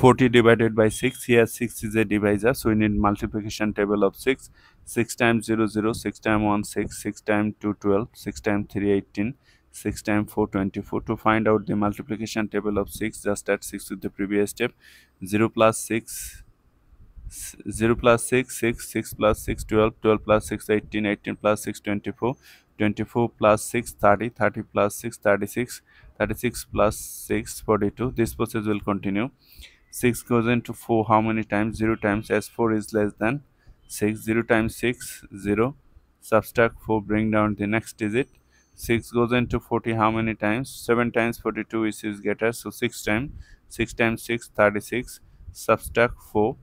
40 divided by 6 here 6 is a divisor so we need multiplication table of 6 6 times 0 0 6 times 1 6 6 times 2 12 6 times 3 18 6 times 4 24 to find out the multiplication table of 6 just add 6 with the previous step. 0 plus 6 0 plus 6 6 6 plus 6 12 12 plus 6 18 18 plus 6 24 24 plus 6 30 30 plus 6 36 36 plus 6 42 this process will continue 6 goes into 4 how many times? 0 times as 4 is less than 6 0 times 6 0 subtract 4 bring down the next digit. 6 goes into 40 how many times? 7 times 42 is is getter so 6 times 6 times 6 36 subtract 4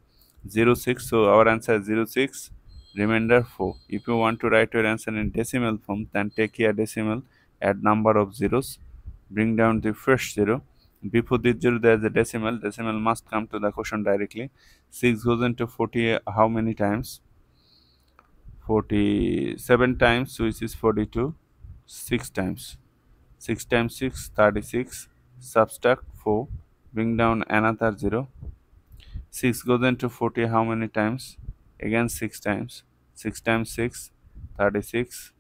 0 6 so our answer is 0 6 remainder 4 if you want to write your answer in decimal form then take here decimal add number of zeros. Bring down the first zero before this zero there is a decimal decimal must come to the question directly. 6 goes into 40 how many times? 47 times which is 42 6 times. 6 times 6 36 subtract 4 bring down another 0 6 goes into 40 how many times? Again 6 times. 6 times 6 36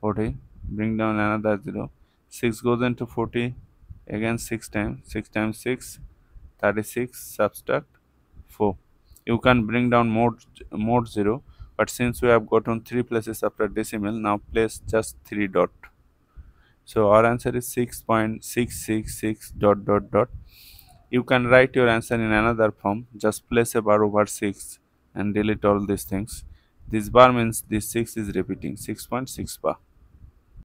40 bring down another 0 6 goes into 40 again 6 times 6 times 6 36 subtract 4 you can bring down more more 0 but since we have gotten three places after decimal now place just three dot. So our answer is 6.666 dot dot dot. You can write your answer in another form. Just place a bar over 6 and delete all these things. This bar means this 6 is repeating. 6.6 bar